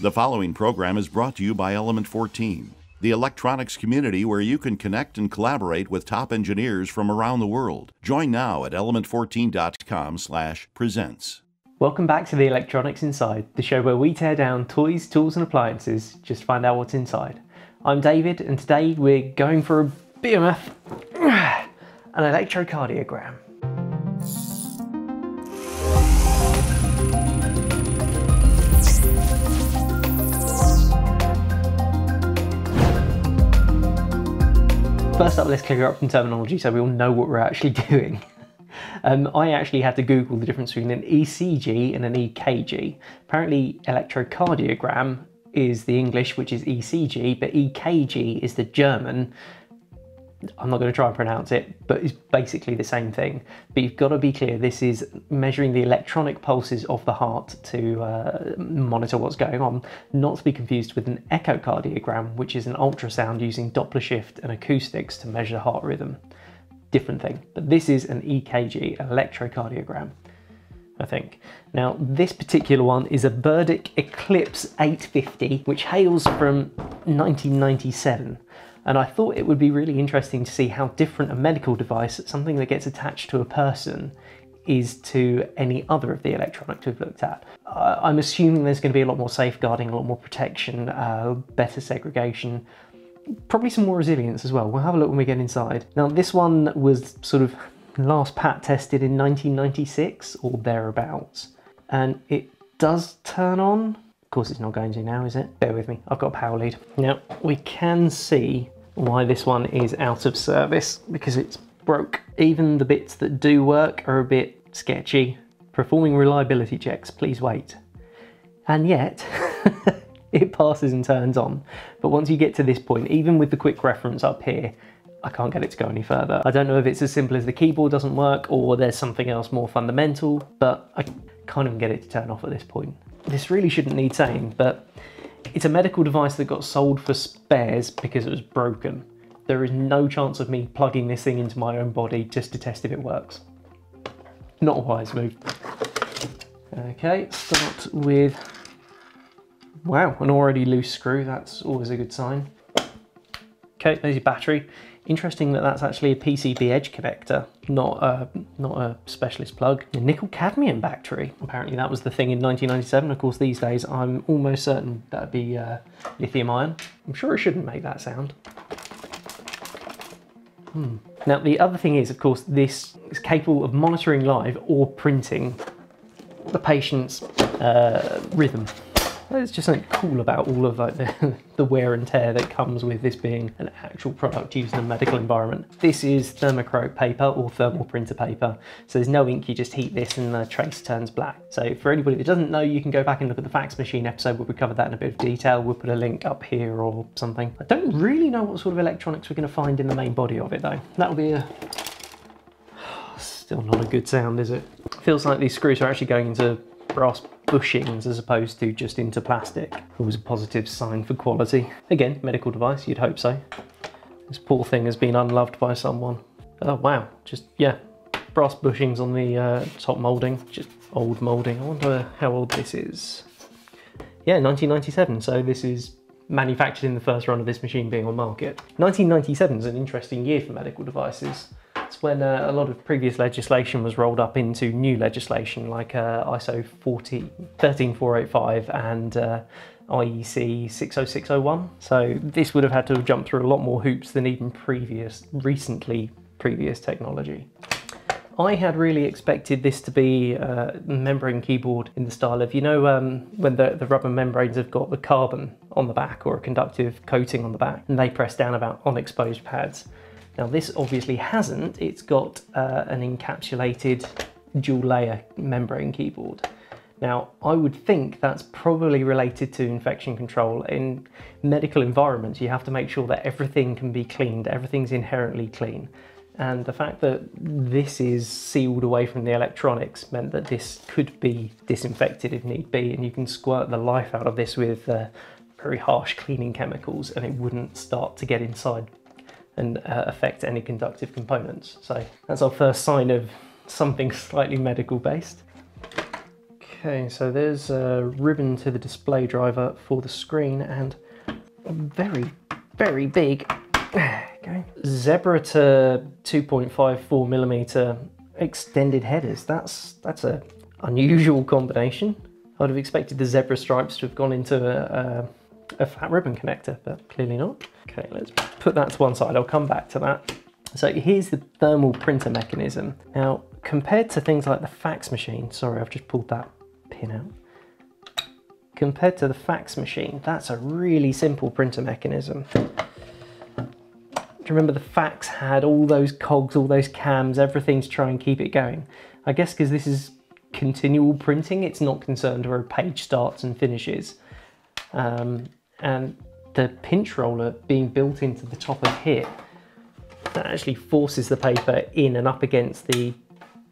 The following program is brought to you by Element 14, the electronics community where you can connect and collaborate with top engineers from around the world. Join now at element14.com/presents. Welcome back to the Electronics Inside, the show where we tear down toys, tools, and appliances just to find out what's inside. I'm David, and today we're going for a behemoth, an electrocardiogram. First up, let's clear up some terminology so we all know what we're actually doing. Um, I actually had to Google the difference between an ECG and an EKG. Apparently, electrocardiogram is the English, which is ECG, but EKG is the German. I'm not going to try and pronounce it, but it's basically the same thing. But you've got to be clear this is measuring the electronic pulses of the heart to uh, monitor what's going on, not to be confused with an echocardiogram, which is an ultrasound using Doppler shift and acoustics to measure heart rhythm. Different thing. But this is an EKG, electrocardiogram. I think. Now, this particular one is a Burdick Eclipse 850, which hails from 1997. And I thought it would be really interesting to see how different a medical device, something that gets attached to a person, is to any other of the electronics we've looked at. I'm assuming there's going to be a lot more safeguarding, a lot more protection, uh, better segregation, probably some more resilience as well. We'll have a look when we get inside. Now, this one was sort of last PAT tested in 1996 or thereabouts, and it does turn on. Of course, it's not going to now, is it? Bear with me, I've got a power lead. Now, we can see why this one is out of service because it's broke. Even the bits that do work are a bit sketchy. Performing reliability checks, please wait. And yet, it passes and turns on. But once you get to this point, even with the quick reference up here, I can't get it to go any further. I don't know if it's as simple as the keyboard doesn't work or there's something else more fundamental, but I can't even get it to turn off at this point. This really shouldn't need saying, but it's a medical device that got sold for spares because it was broken. There is no chance of me plugging this thing into my own body just to test if it works. Not a wise move. Okay, start with, wow, an already loose screw. That's always a good sign. Okay, there's your battery. Interesting that that's actually a PCB edge connector, not a, not a specialist plug. A nickel cadmium battery. Apparently that was the thing in 1997. Of course, these days I'm almost certain that'd be uh, lithium ion. I'm sure it shouldn't make that sound. Hmm. Now the other thing is, of course, this is capable of monitoring live or printing the patient's uh, rhythm. There's just something cool about all of like the, the wear and tear that comes with this being an actual product used in a medical environment. This is thermochroic paper or thermal printer paper. So there's no ink, you just heat this and the trace turns black. So for anybody that doesn't know, you can go back and look at the fax machine episode where we covered that in a bit of detail. We'll put a link up here or something. I don't really know what sort of electronics we're gonna find in the main body of it though. That'll be a Still not a good sound, is it? Feels like these screws are actually going into brass bushings as opposed to just into plastic. Always a positive sign for quality. Again, medical device, you'd hope so. This poor thing has been unloved by someone. Oh wow, just, yeah, brass bushings on the uh, top moulding, just old moulding. I wonder how old this is. Yeah, 1997, so this is manufactured in the first run of this machine being on market. 1997 is an interesting year for medical devices. It's when uh, a lot of previous legislation was rolled up into new legislation like uh, ISO 40, 13485 and uh, IEC 60601. So this would have had to have jumped through a lot more hoops than even previous, recently previous technology. I had really expected this to be a membrane keyboard in the style of, you know, um, when the, the rubber membranes have got the carbon on the back or a conductive coating on the back and they press down about on exposed pads. Now this obviously hasn't, it's got uh, an encapsulated dual layer membrane keyboard. Now, I would think that's probably related to infection control. In medical environments, you have to make sure that everything can be cleaned, everything's inherently clean. And the fact that this is sealed away from the electronics meant that this could be disinfected if need be, and you can squirt the life out of this with uh, very harsh cleaning chemicals and it wouldn't start to get inside and uh, affect any conductive components. So that's our first sign of something slightly medical based. Okay, so there's a ribbon to the display driver for the screen and very, very big okay. Zebra to 2.54 millimeter extended headers. That's that's a unusual combination. I'd have expected the zebra stripes to have gone into a, a, a flat ribbon connector, but clearly not. Okay, let's put that to one side. I'll come back to that. So here's the thermal printer mechanism. Now, compared to things like the fax machine, sorry, I've just pulled that pin out. Compared to the fax machine, that's a really simple printer mechanism. Do you remember the fax had all those cogs, all those cams, everything to try and keep it going? I guess because this is continual printing, it's not concerned where a page starts and finishes. Um, and the pinch roller being built into the top of here, that actually forces the paper in and up against the,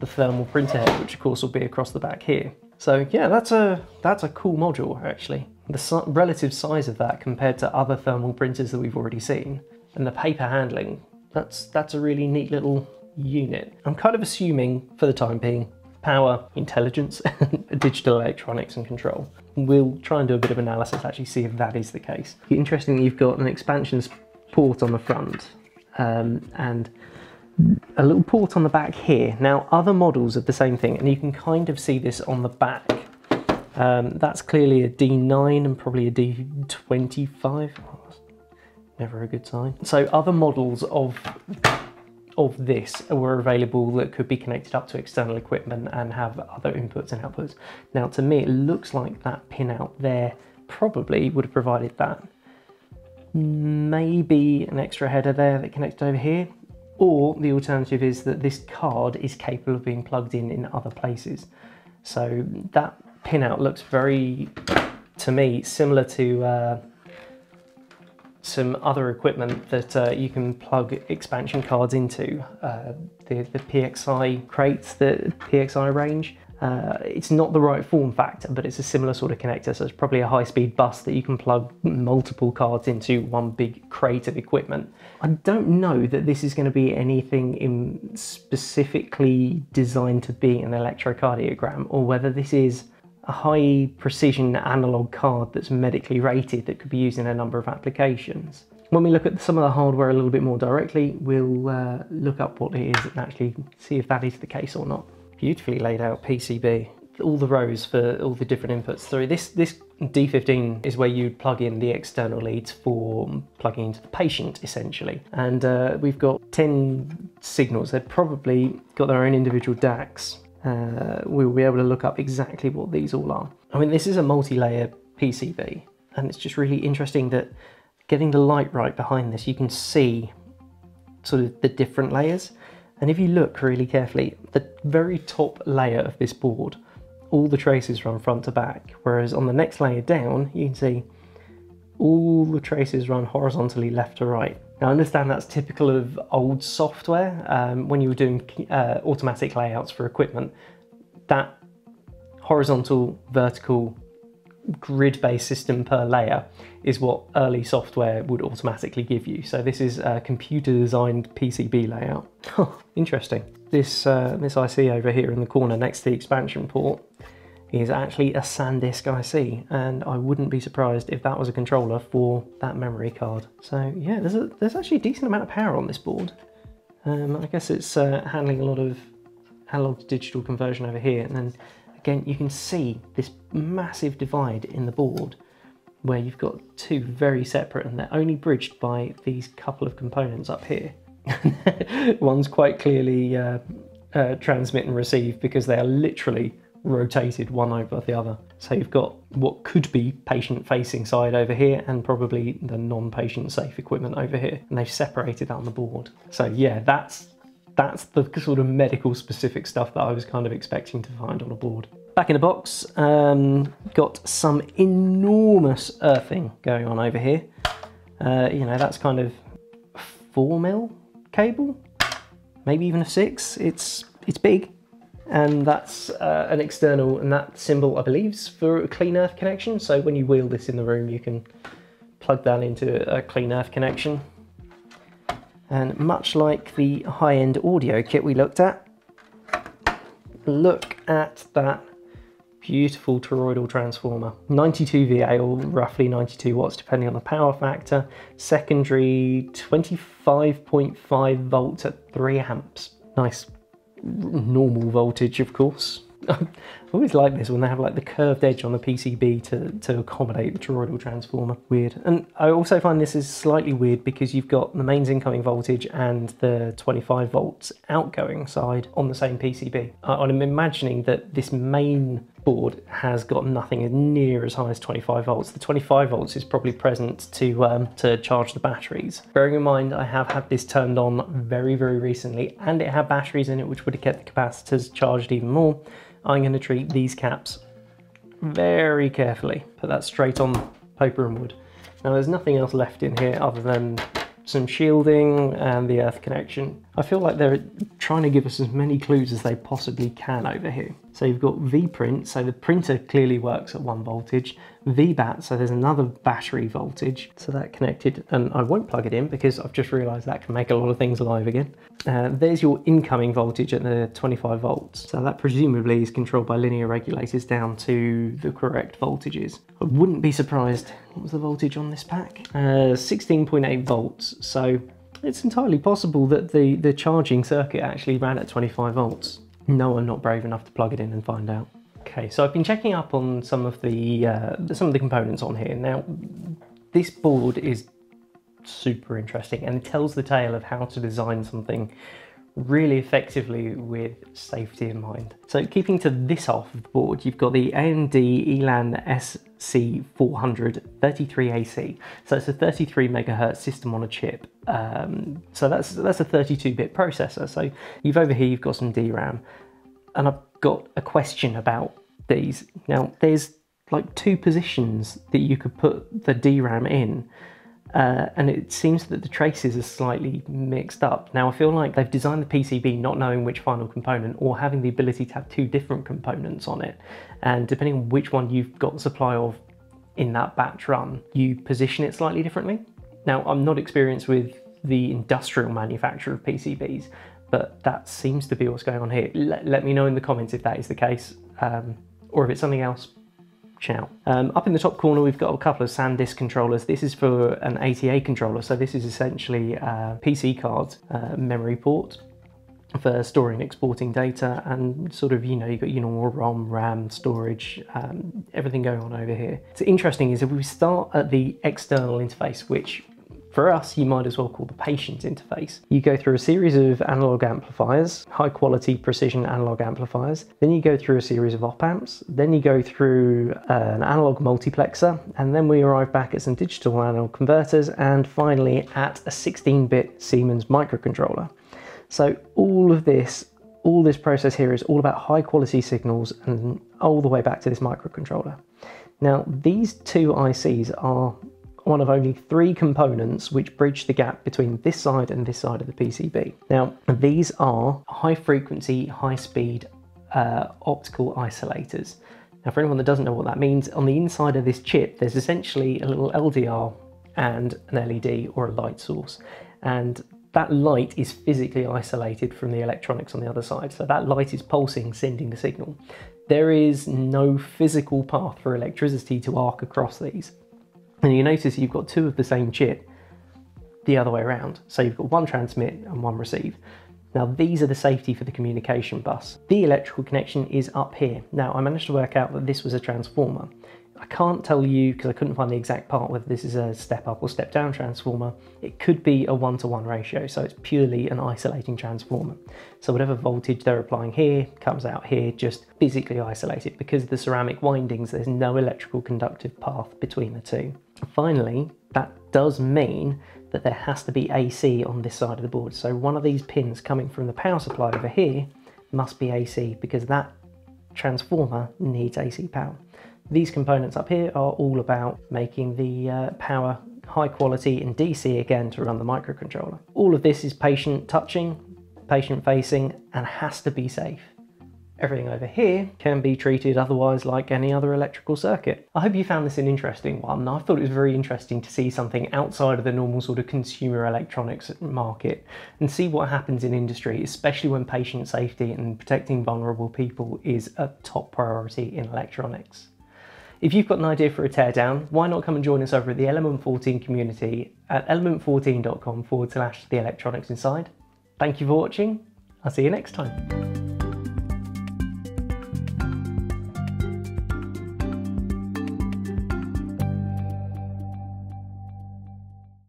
the thermal printer head, which of course will be across the back here. So yeah, that's a, that's a cool module actually. The relative size of that compared to other thermal printers that we've already seen and the paper handling, that's, that's a really neat little unit. I'm kind of assuming for the time being, power, intelligence, digital electronics and control. We'll try and do a bit of analysis actually see if that is the case. Interesting you've got an expansion port on the front um, and a little port on the back here. Now other models of the same thing and you can kind of see this on the back. Um, that's clearly a D9 and probably a D25. never a good sign. So other models of of this were available that could be connected up to external equipment and have other inputs and outputs. Now to me it looks like that pin out there probably would have provided that. Maybe an extra header there that connects over here or the alternative is that this card is capable of being plugged in in other places. So that pinout looks very, to me, similar to uh, some other equipment that uh, you can plug expansion cards into. Uh, the, the PXI crates, the PXI range. Uh, it's not the right form factor, but it's a similar sort of connector. So it's probably a high-speed bus that you can plug multiple cards into one big crate of equipment. I don't know that this is going to be anything in specifically designed to be an electrocardiogram, or whether this is a high precision analog card that's medically rated that could be used in a number of applications. When we look at some of the hardware a little bit more directly, we'll uh, look up what it is and actually see if that is the case or not beautifully laid out PCB. All the rows for all the different inputs through. This, this D15 is where you'd plug in the external leads for plugging into the patient, essentially. And uh, we've got 10 signals. They've probably got their own individual DACs. Uh, we'll be able to look up exactly what these all are. I mean, this is a multi-layer PCB, and it's just really interesting that getting the light right behind this, you can see sort of the different layers. And if you look really carefully, the very top layer of this board, all the traces run front to back, whereas on the next layer down, you can see all the traces run horizontally left to right. Now I understand that's typical of old software. Um, when you were doing uh, automatic layouts for equipment, that horizontal, vertical, grid-based system per layer is what early software would automatically give you. So this is a computer-designed PCB layout. Interesting. This, uh, this IC over here in the corner next to the expansion port is actually a SanDisk IC, and I wouldn't be surprised if that was a controller for that memory card. So yeah, there's, a, there's actually a decent amount of power on this board. Um, I guess it's uh, handling a lot of analog to digital conversion over here, and then again, you can see this massive divide in the board where you've got two very separate and they're only bridged by these couple of components up here. One's quite clearly uh, uh, transmit and receive because they are literally rotated one over the other. So you've got what could be patient facing side over here and probably the non-patient safe equipment over here. And they've separated on the board. So yeah, that's that's the sort of medical specific stuff that I was kind of expecting to find on a board. Back in the box, um, got some enormous earthing going on over here. Uh, you know, that's kind of four mil cable, maybe even a six. It's it's big, and that's uh, an external, and that symbol I believe is for a clean earth connection. So when you wheel this in the room, you can plug that into a clean earth connection. And much like the high-end audio kit we looked at, look at that beautiful toroidal transformer. 92 VA or roughly 92 watts depending on the power factor. Secondary 25.5 volts at 3 amps. Nice normal voltage of course. I always like this when they have like the curved edge on the PCB to, to accommodate the toroidal transformer. Weird. And I also find this is slightly weird because you've got the mains incoming voltage and the 25 volts outgoing side on the same PCB. I'm imagining that this main board has got nothing near as high as 25 volts. The 25 volts is probably present to um, to charge the batteries. Bearing in mind I have had this turned on very very recently and it had batteries in it which would have kept the capacitors charged even more. I'm going to treat these caps very carefully. Put that straight on paper and wood. Now there's nothing else left in here other than some shielding and the earth connection. I feel like they're trying to give us as many clues as they possibly can over here. So you've got V-print, so the printer clearly works at one voltage. VBAT, so there's another battery voltage. So that connected, and I won't plug it in because I've just realized that can make a lot of things alive again. Uh, there's your incoming voltage at the 25 volts. So that presumably is controlled by linear regulators down to the correct voltages. I wouldn't be surprised. What was the voltage on this pack? 16.8 uh, volts. So it's entirely possible that the, the charging circuit actually ran at 25 volts. No, I'm not brave enough to plug it in and find out. Okay, so I've been checking up on some of the uh, some of the components on here. Now, this board is super interesting and it tells the tale of how to design something really effectively with safety in mind. So keeping to this half of the board, you've got the AMD Elan SC400 33AC. So it's a 33 megahertz system on a chip. Um, so that's that's a 32-bit processor. So you've over here you've got some DRAM, and I've got a question about these. Now there's like two positions that you could put the DRAM in. Uh, and it seems that the traces are slightly mixed up. Now I feel like they've designed the PCB not knowing which final component or having the ability to have two different components on it. And depending on which one you've got the supply of in that batch run, you position it slightly differently. Now I'm not experienced with the industrial manufacture of PCBs, but that seems to be what's going on here. Let, let me know in the comments if that is the case, um, or if it's something else, shout. Um, up in the top corner, we've got a couple of SanDisk controllers. This is for an ATA controller, so this is essentially a PC card uh, memory port for storing and exporting data and sort of, you know, you've got your normal ROM, RAM, storage, um, everything going on over here. So interesting is if we start at the external interface, which for us, you might as well call the patient interface. You go through a series of analog amplifiers, high quality precision analog amplifiers, then you go through a series of op amps, then you go through uh, an analog multiplexer, and then we arrive back at some digital analog converters, and finally at a 16-bit Siemens microcontroller. So all of this all this process here is all about high quality signals and all the way back to this microcontroller. Now, these two ICs are one of only three components which bridge the gap between this side and this side of the PCB. Now, these are high frequency, high speed uh, optical isolators. Now, for anyone that doesn't know what that means, on the inside of this chip, there's essentially a little LDR and an LED or a light source. And that light is physically isolated from the electronics on the other side. So that light is pulsing, sending the signal. There is no physical path for electricity to arc across these. And you notice you've got two of the same chip the other way around. So you've got one transmit and one receive. Now these are the safety for the communication bus. The electrical connection is up here. Now I managed to work out that this was a transformer. I can't tell you, because I couldn't find the exact part, whether this is a step up or step down transformer. It could be a one to one ratio, so it's purely an isolating transformer. So whatever voltage they're applying here comes out here, just physically isolated. Because of the ceramic windings, there's no electrical conductive path between the two. Finally, that does mean that there has to be AC on this side of the board. So one of these pins coming from the power supply over here must be AC because that transformer needs AC power. These components up here are all about making the uh, power high quality in DC again to run the microcontroller. All of this is patient touching, patient facing, and has to be safe. Everything over here can be treated otherwise like any other electrical circuit. I hope you found this an interesting one. I thought it was very interesting to see something outside of the normal sort of consumer electronics market and see what happens in industry, especially when patient safety and protecting vulnerable people is a top priority in electronics. If you've got an idea for a teardown, why not come and join us over at the Element 14 community at element14.com forward slash the electronics inside. Thank you for watching. I'll see you next time.